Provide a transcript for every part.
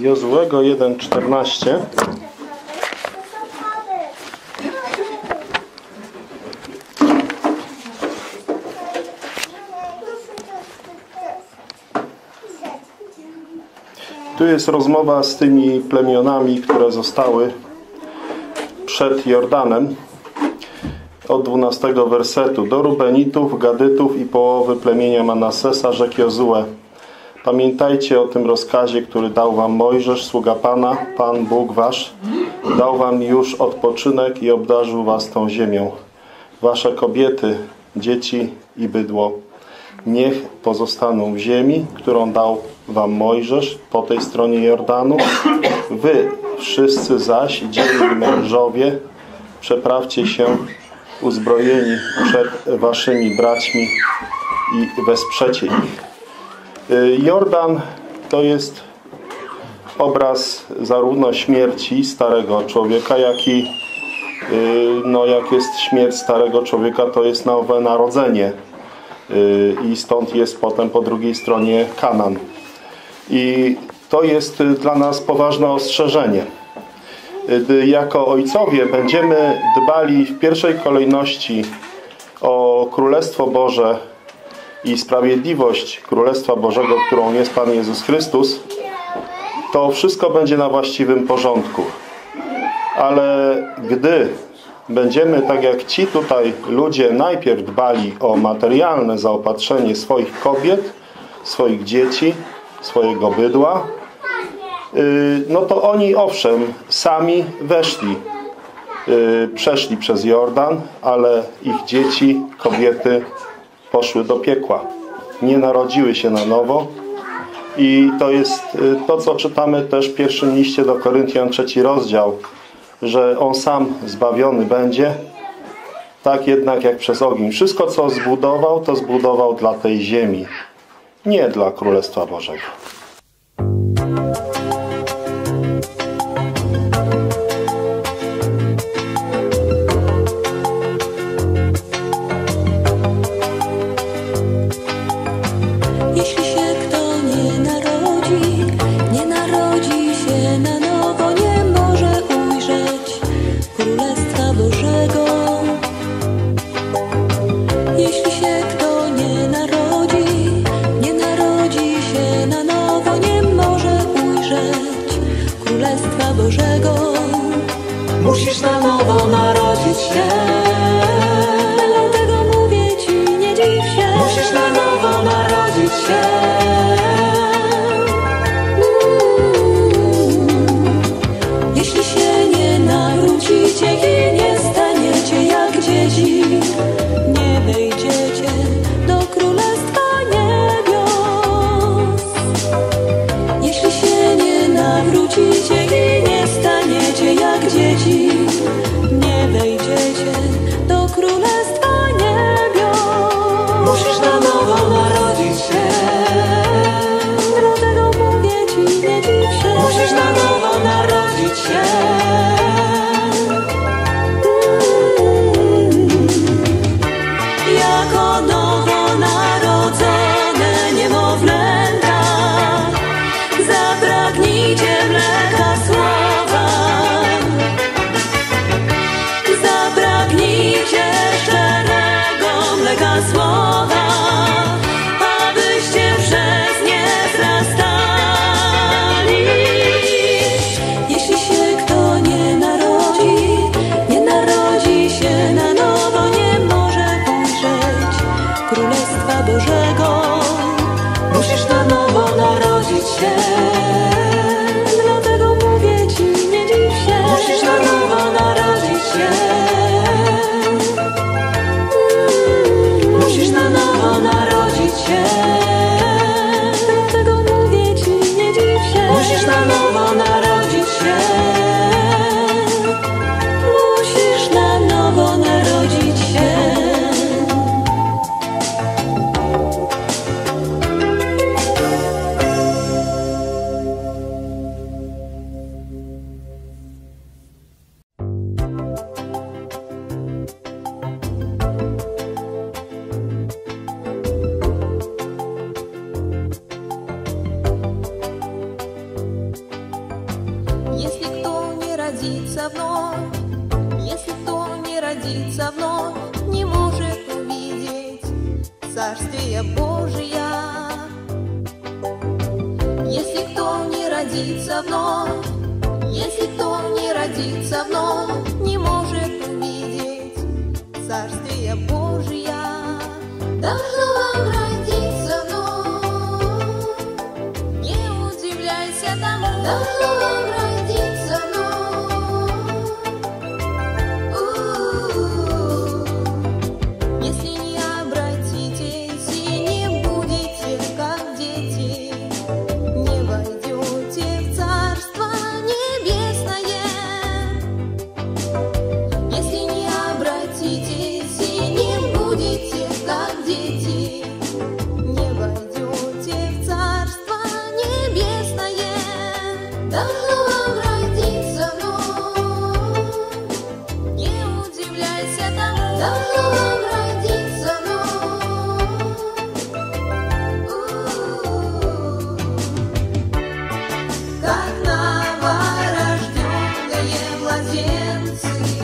Jozłego 1,14 Tu jest rozmowa z tymi plemionami, które zostały przed Jordanem od 12 wersetu. Do Rubenitów, Gadytów i połowy plemienia Manasesa rzekł Jozue. Pamiętajcie o tym rozkazie, który dał wam Mojżesz, sługa Pana, Pan Bóg wasz. Dał wam już odpoczynek i obdarzył was tą ziemią. Wasze kobiety, dzieci i bydło niech pozostaną w ziemi, którą dał wam Mojżesz po tej stronie Jordanu. Wy wszyscy zaś, dzielni mężowie, przeprawcie się uzbrojeni przed waszymi braćmi i wesprzecie ich. Y, Jordan to jest obraz zarówno śmierci starego człowieka, jak i y, no, jak jest śmierć starego człowieka, to jest nowe narodzenie. Y, I stąd jest potem po drugiej stronie Kanan. I to jest dla nas poważne ostrzeżenie. Gdy jako ojcowie będziemy dbali w pierwszej kolejności o Królestwo Boże i sprawiedliwość Królestwa Bożego, którą jest Pan Jezus Chrystus, to wszystko będzie na właściwym porządku. Ale gdy będziemy, tak jak ci tutaj ludzie, najpierw dbali o materialne zaopatrzenie swoich kobiet, swoich dzieci, swojego bydła, y, no to oni owszem, sami weszli, y, przeszli przez Jordan, ale ich dzieci, kobiety poszły do piekła. Nie narodziły się na nowo. I to jest y, to, co czytamy też w pierwszym liście do Koryntian, trzeci rozdział, że on sam zbawiony będzie, tak jednak jak przez ogień. Wszystko, co zbudował, to zbudował dla tej ziemi, nie dla Królestwa Bożego. Musisz na nowo narodzić się. Narodzić la Christmas.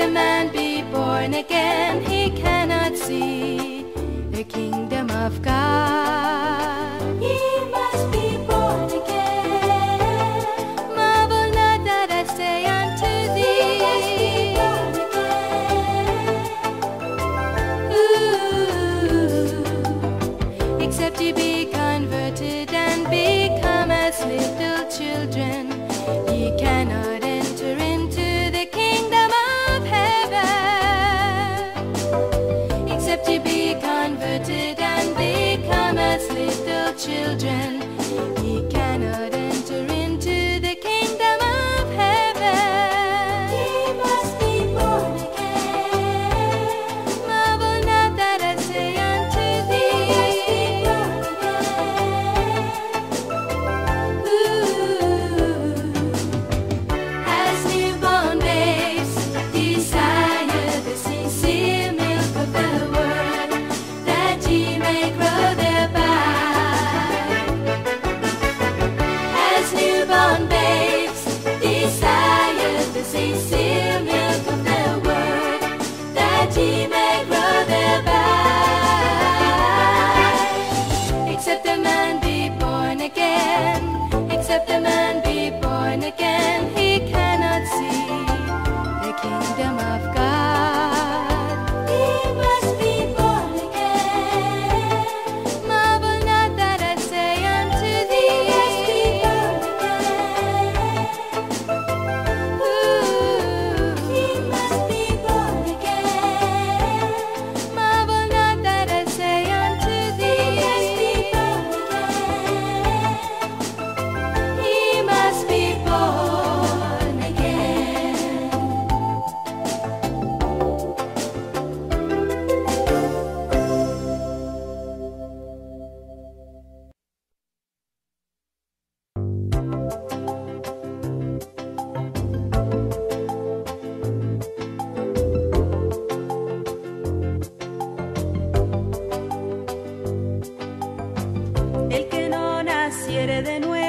the man be born again, he cannot see the kingdom of God. sem ser. de nuevo.